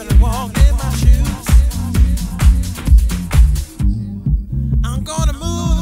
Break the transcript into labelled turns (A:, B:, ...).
A: in my shoes. I'm gonna move.